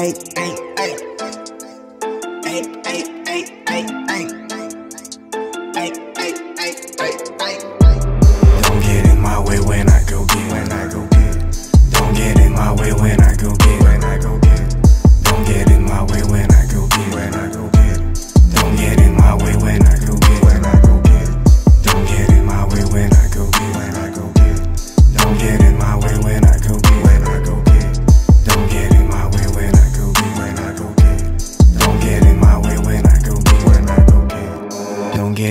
ay, ay, ay. Don't get in my way when I go get. Don't get in my way when I go get. Don't get in my way when I go get. Don't get in my way when I go get. Don't get in my way. When I go get. Don't get in my way when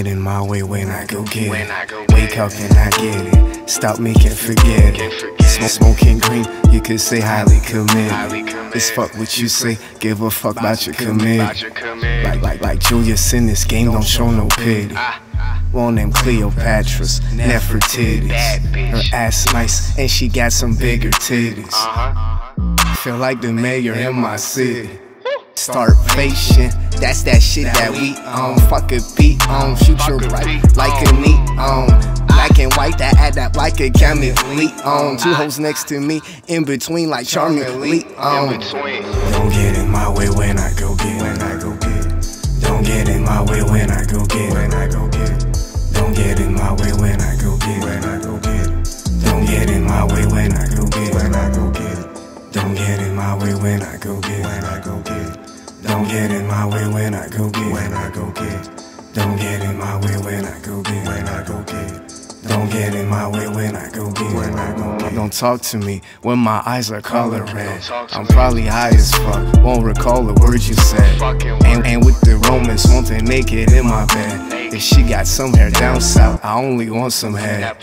get. In my way when I go get When I it. go Wake up and I get it. Stop making forget Can't it. forget Smoke, smoking green, you could say highly committed. It's fuck what you say, give a fuck about your commit. About. Like, like, like Julius in this game, don't show no pity. One them Cleopatra's, Nefertiti's. Her ass nice, and she got some bigger titties. uh-huh. Feel like the mayor in my city. Starvation, that's that shit that we on. Fuck a beat on, shoot your right like a on. knee on. Black and white that add that like a chemically on. Two hoes next to me, in between like charmingly In on. between. Don't get in my way when I way when I go get. When I go get. Don't get in my way when I go get. When I go get. Don't get in my way when I go get. When I go get. Don't get in my way when I go get. When I go get. Don't talk to me when my eyes are color red. I'm probably high as fuck. Won't recall the words you said. And, and with the Romans, something naked in my bed. If she got some hair down south, I only want some head.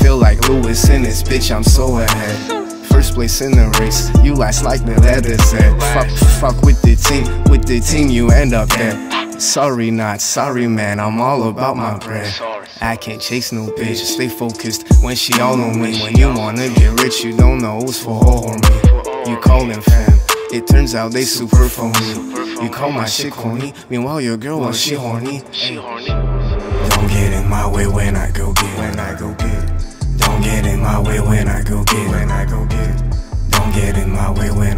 Feel like Lewis in this bitch, I'm so ahead. First place in the race, you last like the leather said. Fuck, fuck with the team, with the team you end up dead. Sorry, not sorry, man. I'm all about my bread. I can't chase no bitch, stay focused when she all on me. When you wanna get rich, you don't know who's for all me. You call them fam, it turns out they super phony. You call my shit corny, meanwhile your girl was she horny. Don't get in my way when I go get. When I go get. Don't get in my way when I go get my way